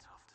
yourself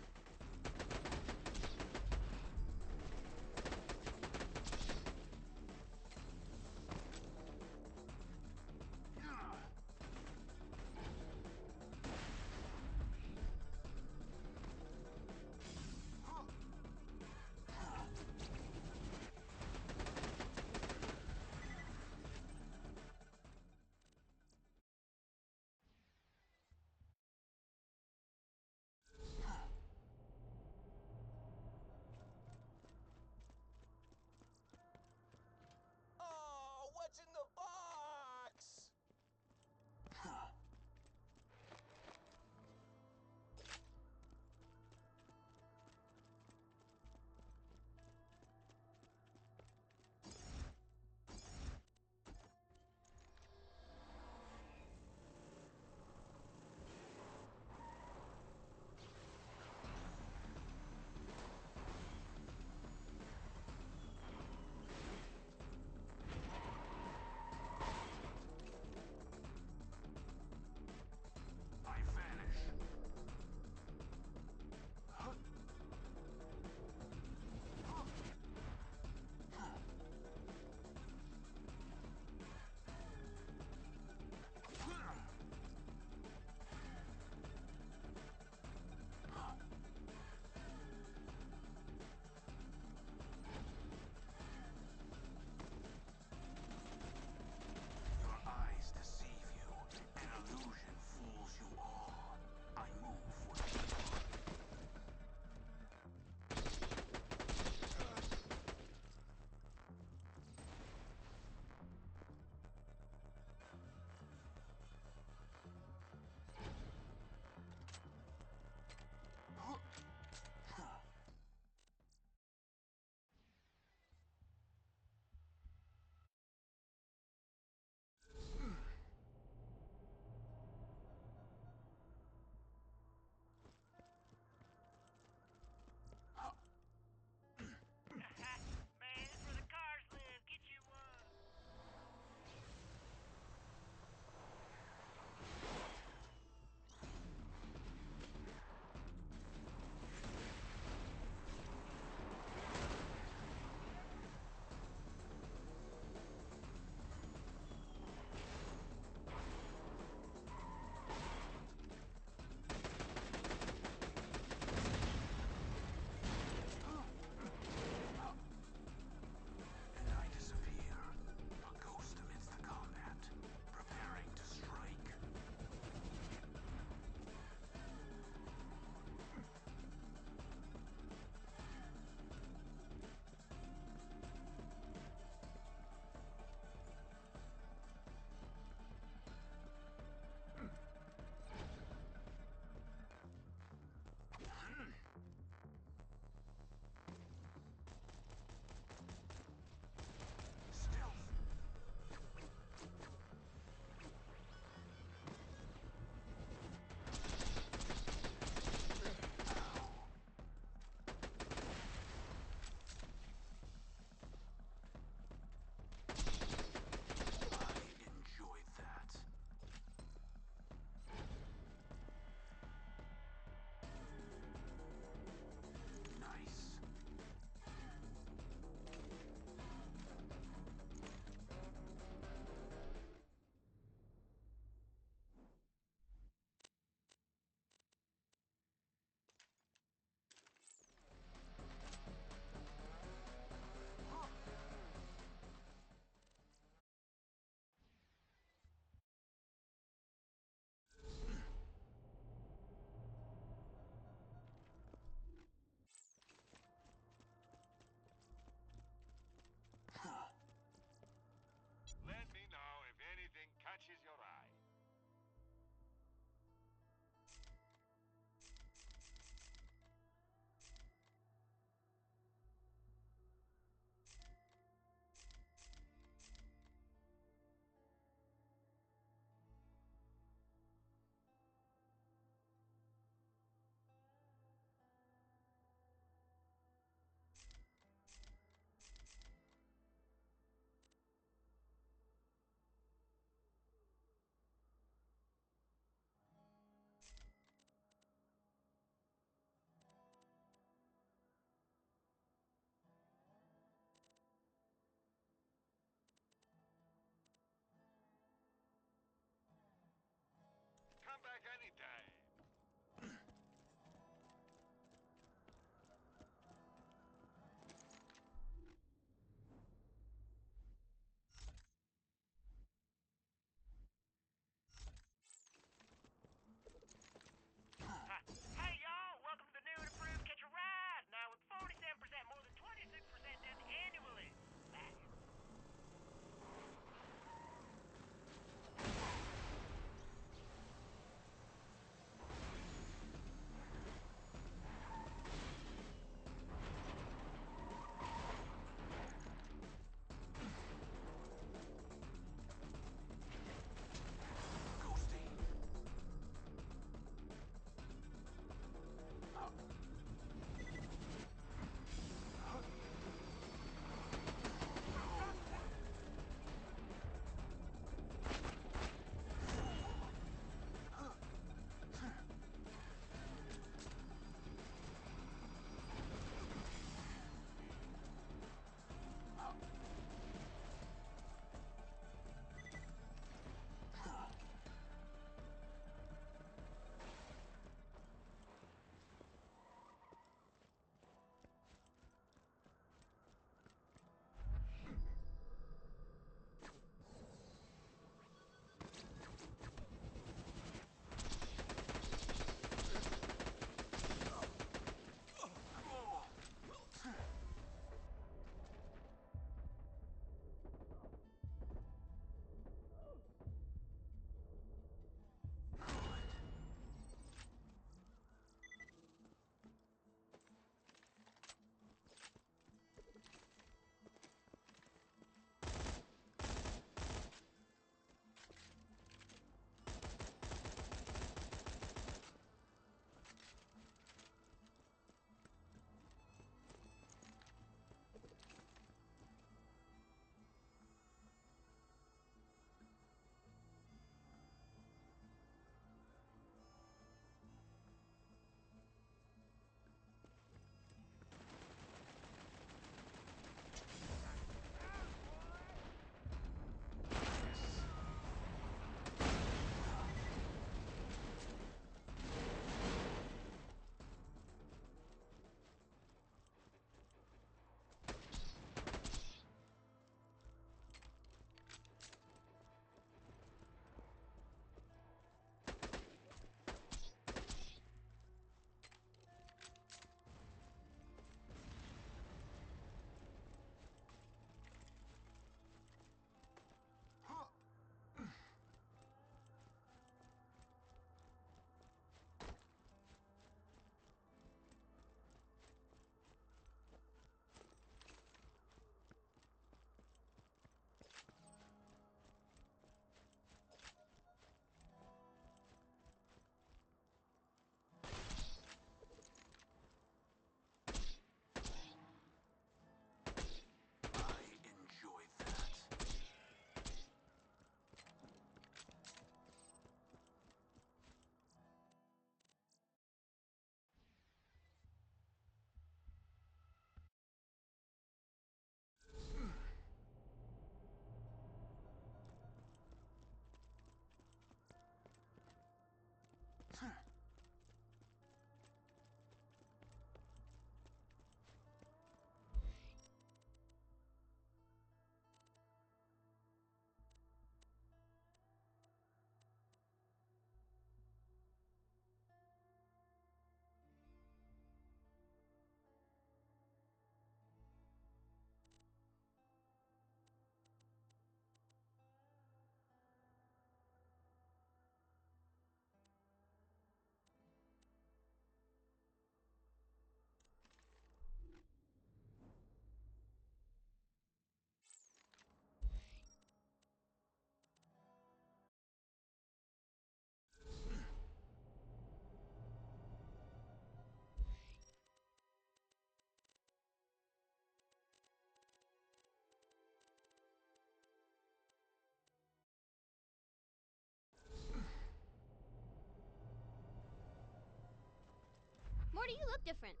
Cody, you look different.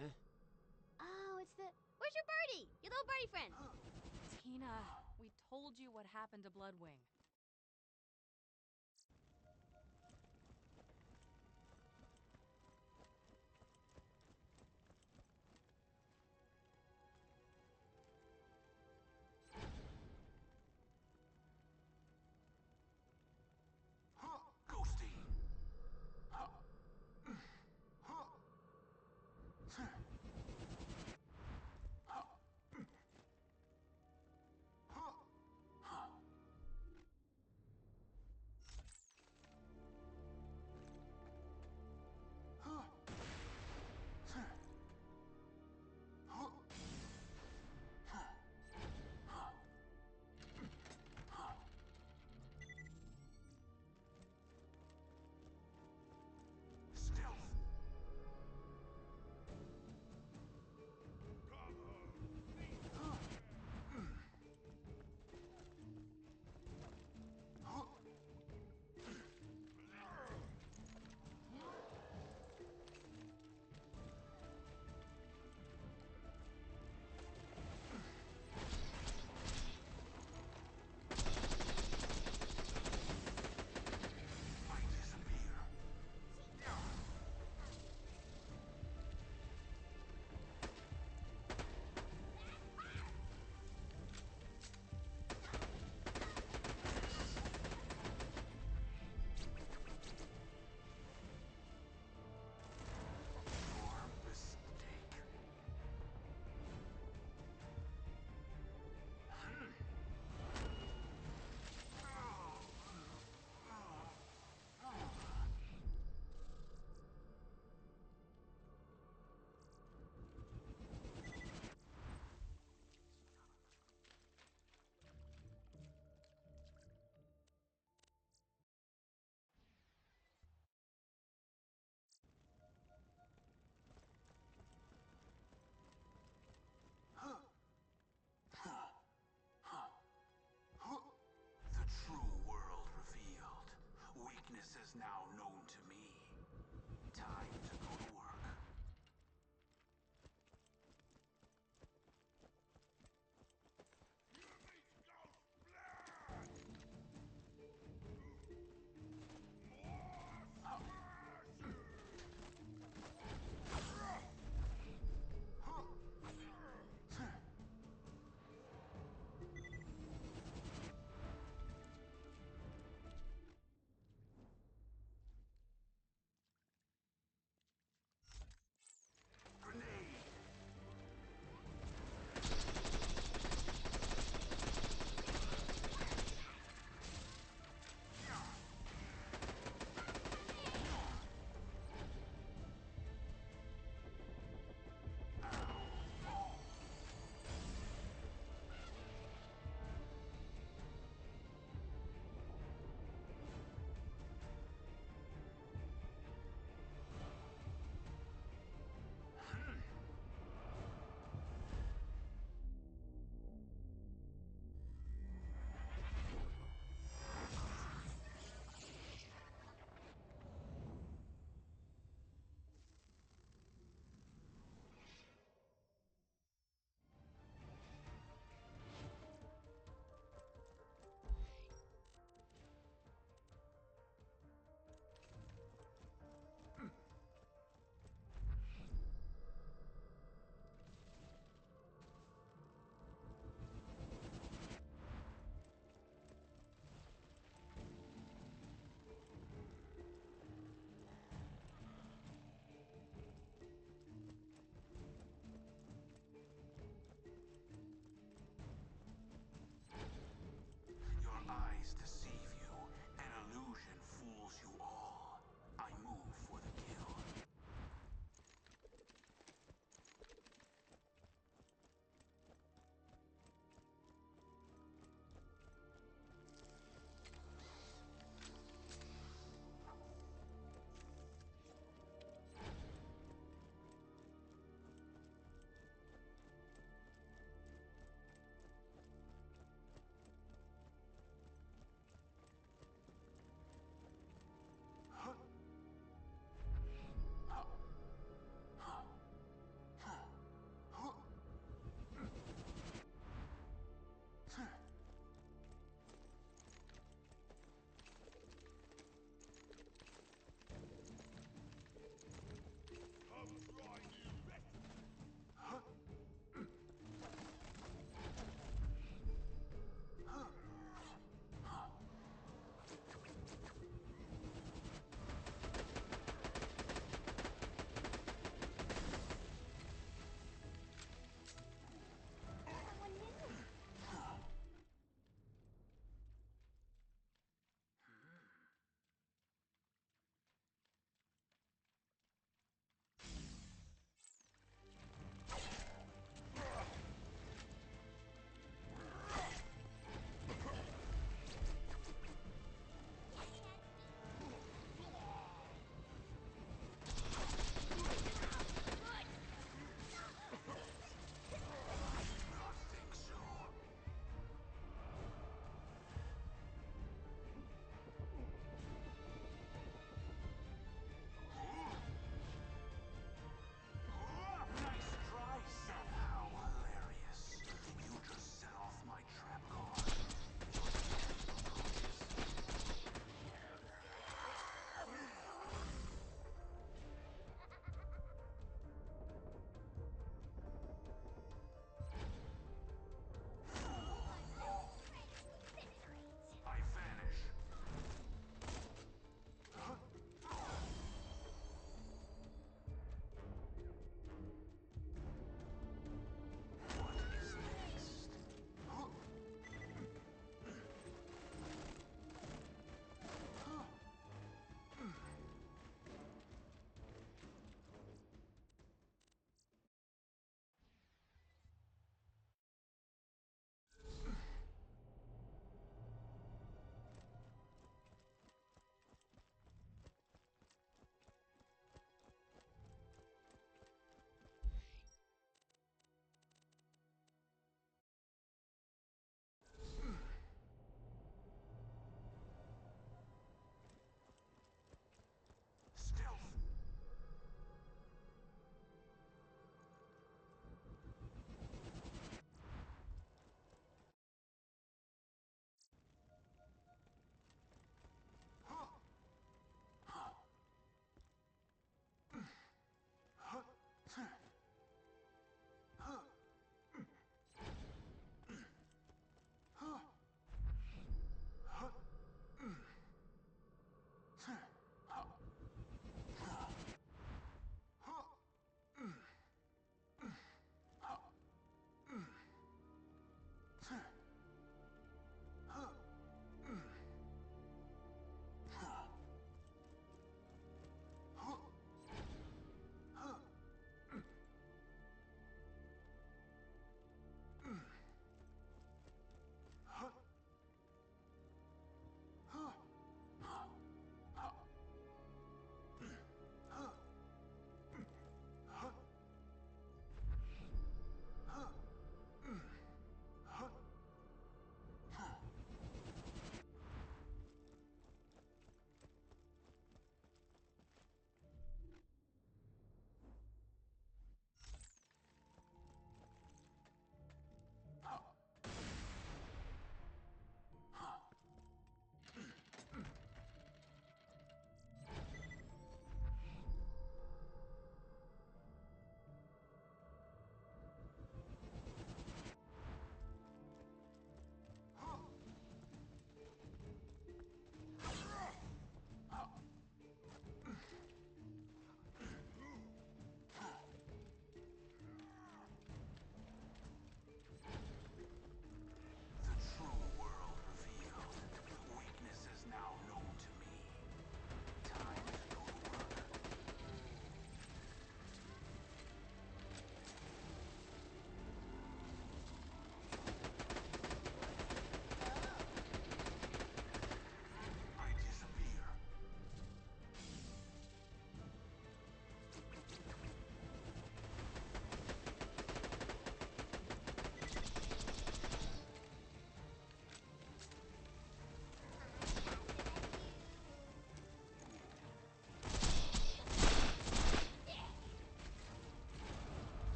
Eh? Oh, it's the. Where's your birdie? Your little birdie friend. Tina, we told you what happened to Bloodwing.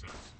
sense.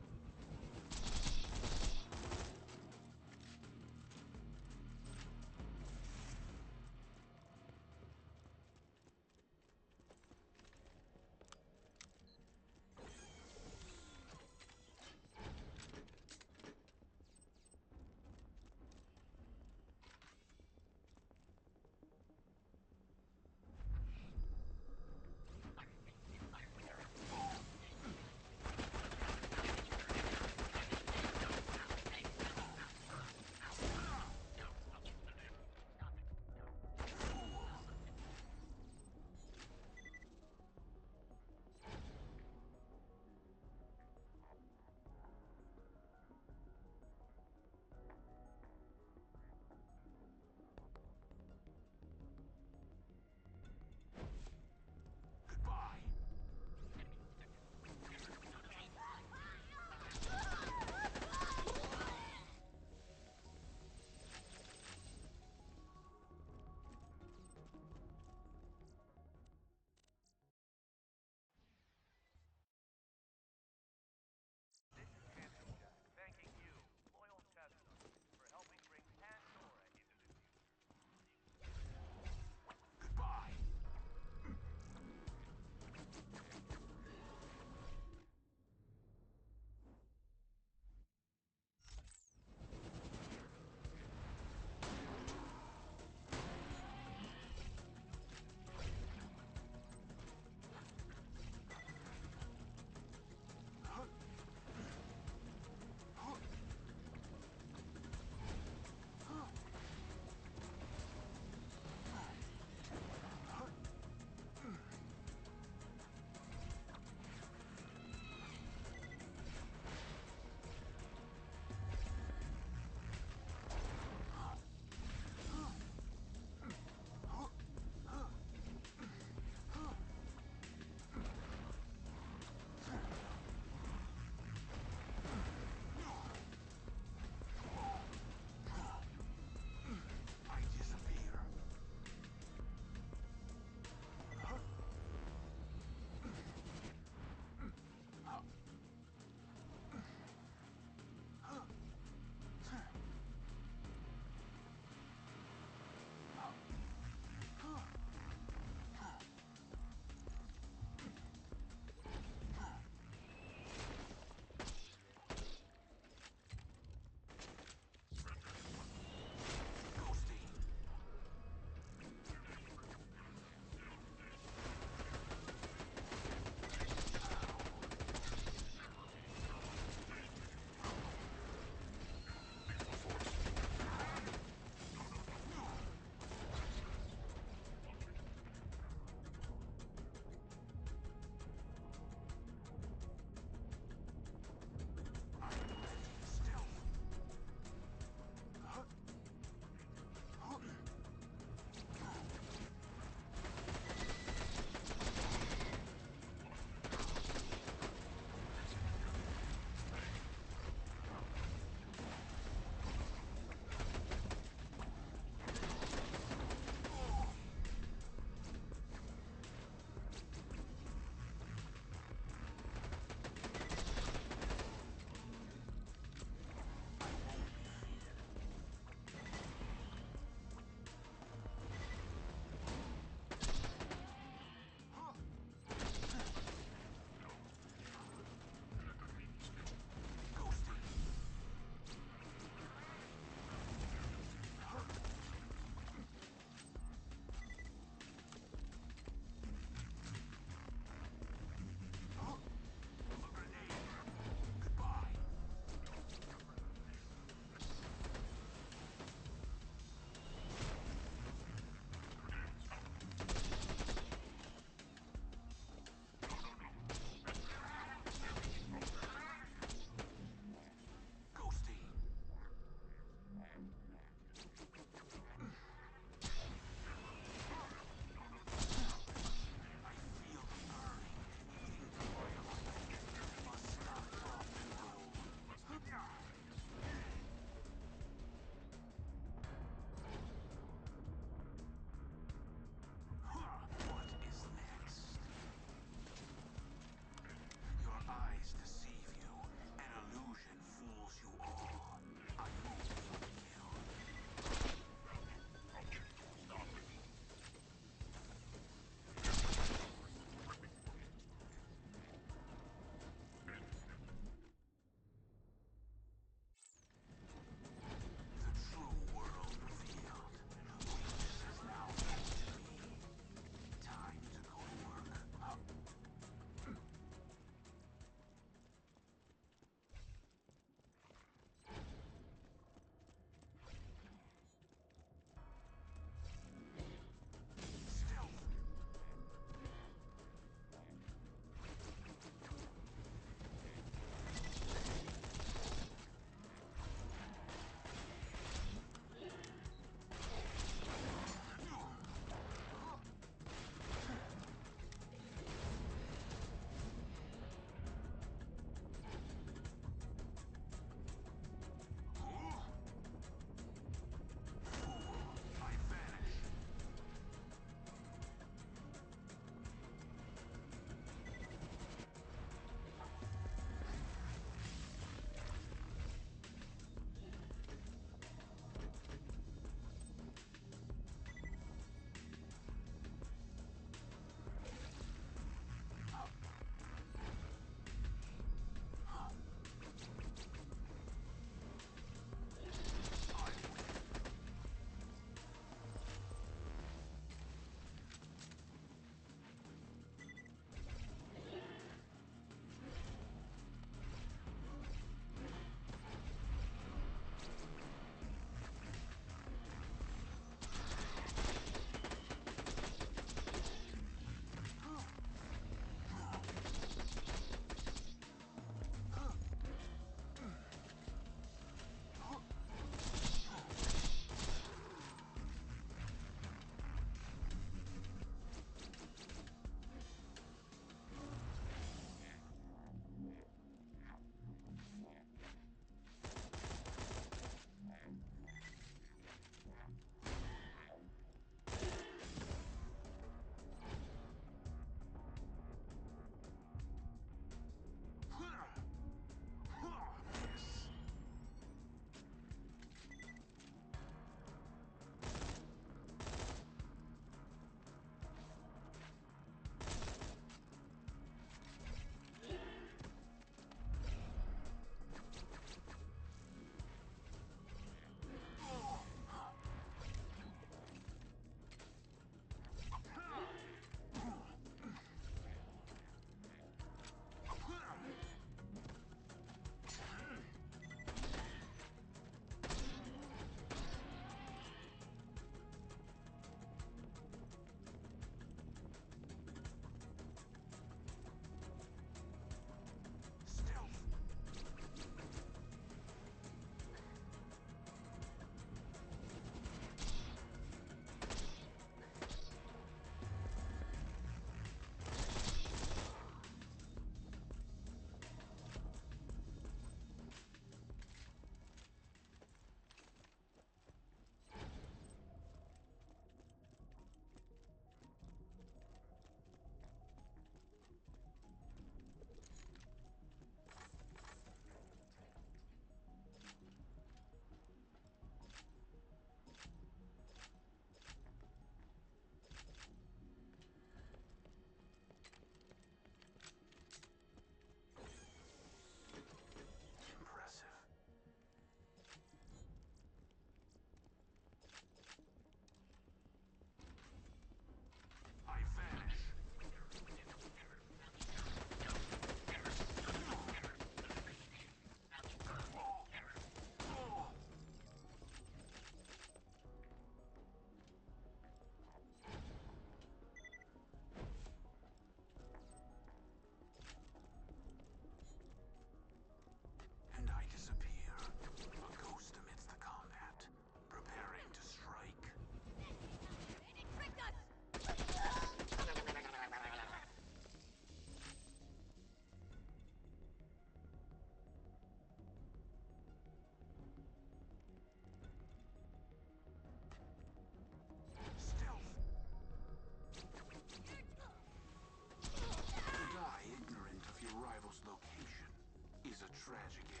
Tragic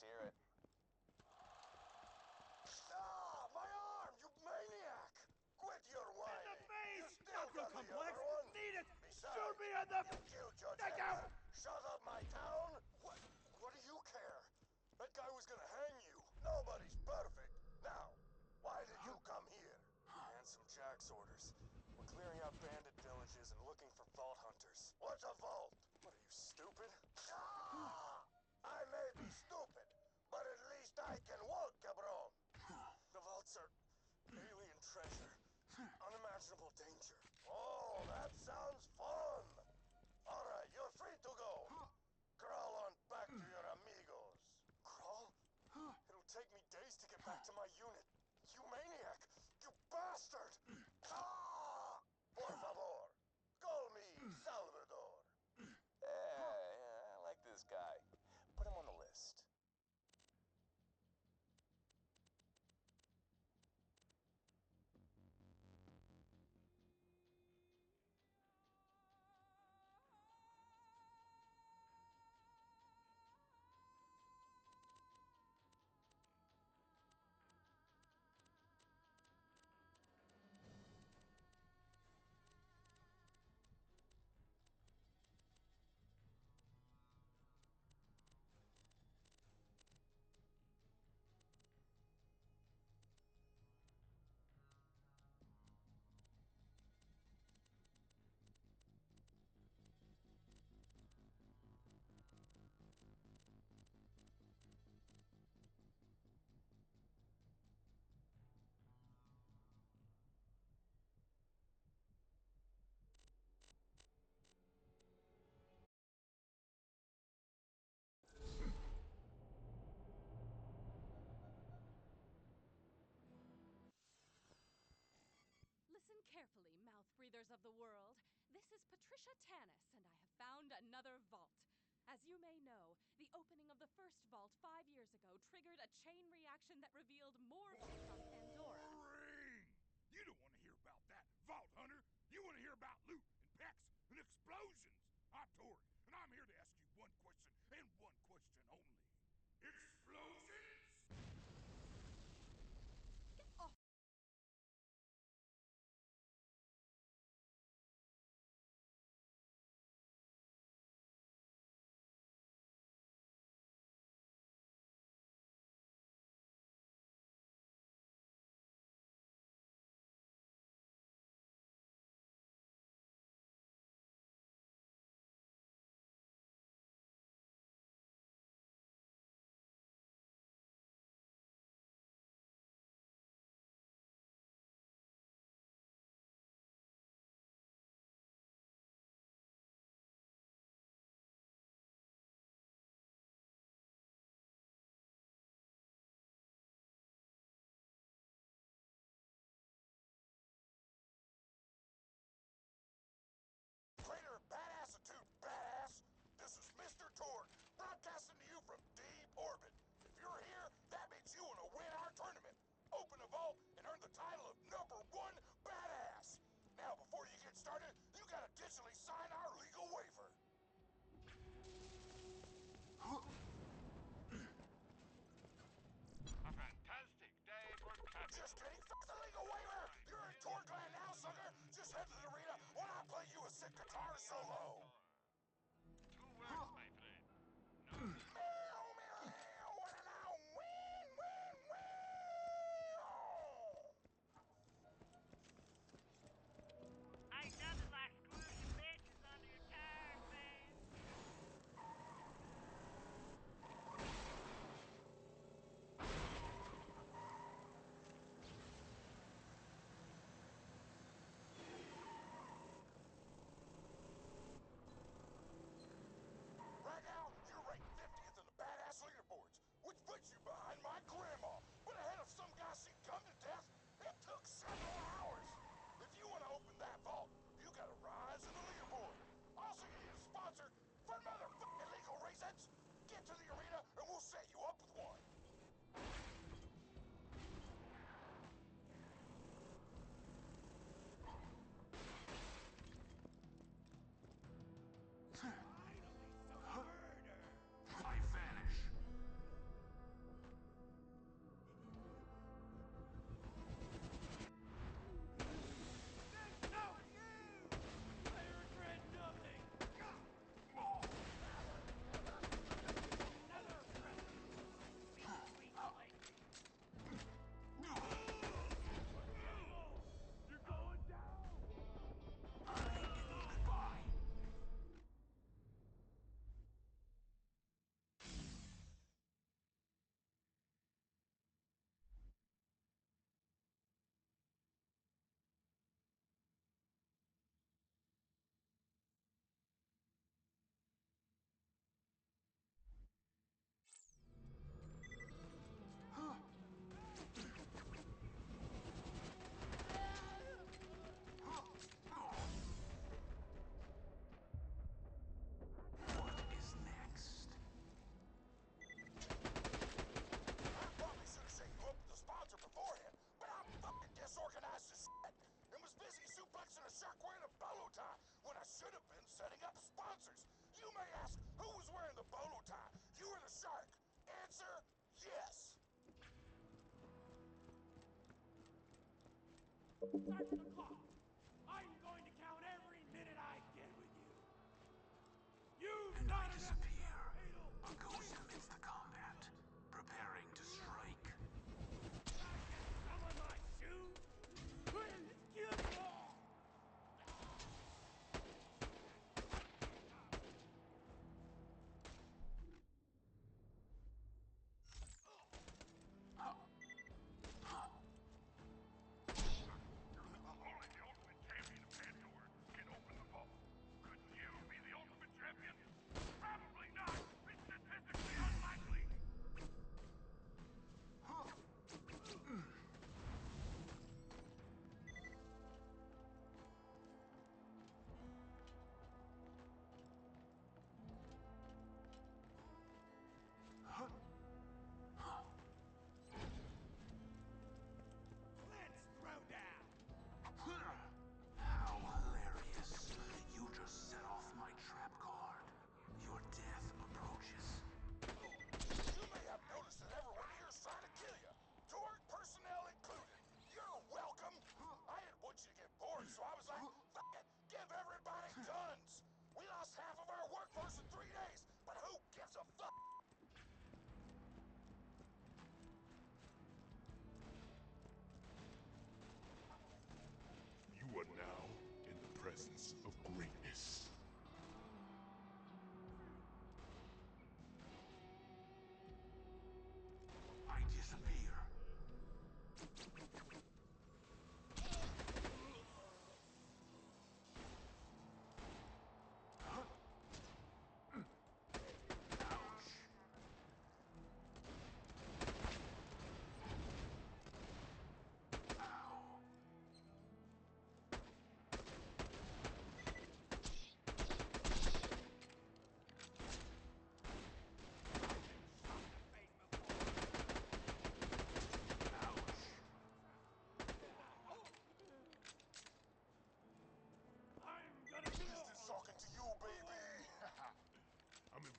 Let's hear it. Ah, my arm, you maniac! Quit your whining! In the face! You still got the other one? Need it! Besides, Shoot me in the... Thank you, Judge Edgar. Shut up, my town! What? What do you care? That guy was gonna hang you. Nobody's perfect. Now, why did you come here? Handsome Jack's orders. We're clearing out bandit villages and looking for vault hunters. What's a vault? What are you, stupid? Treasure, leaders of the world. This is Patricia Tannis, and I have found another vault. As you may know, the opening of the first vault five years ago triggered a chain reaction that revealed more. officially sign our legal waiver. A fantastic day for Captain. Just kidding, fuck the legal waiver! You're in tour now, sucker! Just head to the arena when I play you a sick guitar solo! Search the car.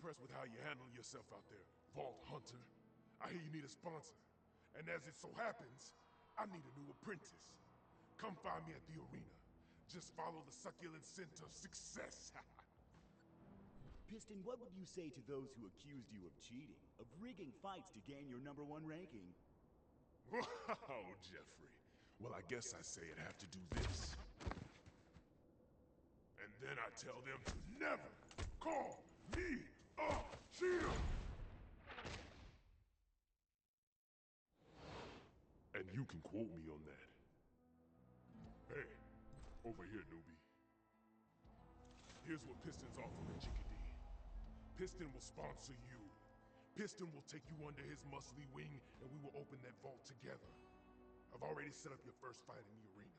Impressed with how you handle yourself out there, Vault Hunter. I hear you need a sponsor. And as it so happens, I need a new apprentice. Come find me at the arena. Just follow the succulent scent of success. Piston, what would you say to those who accused you of cheating, of rigging fights to gain your number one ranking? Wow, Jeffrey. Well, I guess I say it have to do this. And then I tell them to never call me! And you can quote me on that. Hey, over here, newbie. Here's what Piston's offering Chickadee. Piston will sponsor you. Piston will take you under his muscly wing, and we will open that vault together. I've already set up your first fight in the arena.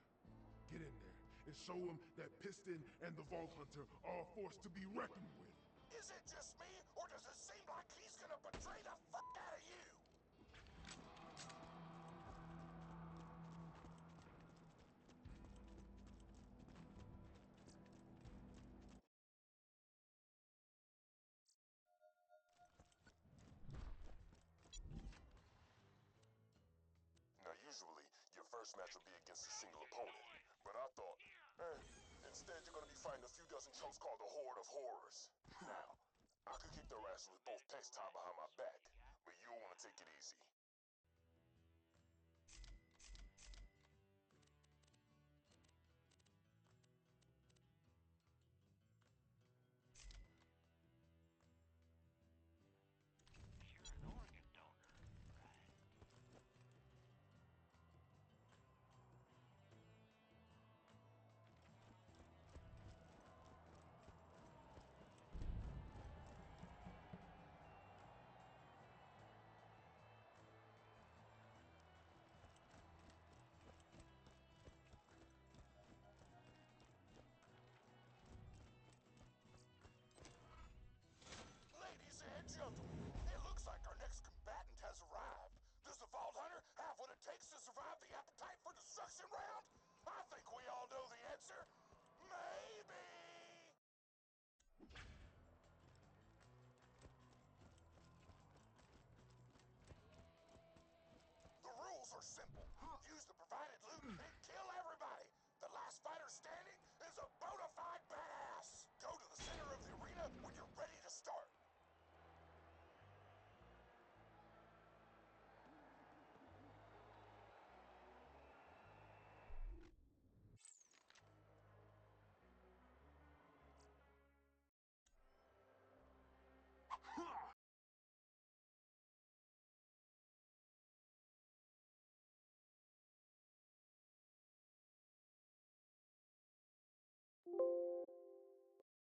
Get in there and show him that Piston and the Vault Hunter are a force to be reckoned with. Is it just me, or does it seem like he's gonna betray the fuck out of you? Now, usually, your first match will be against a single opponent. But I thought, eh, instead you're gonna be fighting a few dozen chumps called the Horde of Horrors. Now, I could kick their asses with both pecs tied behind my back, but you'll want to take it easy. Simple.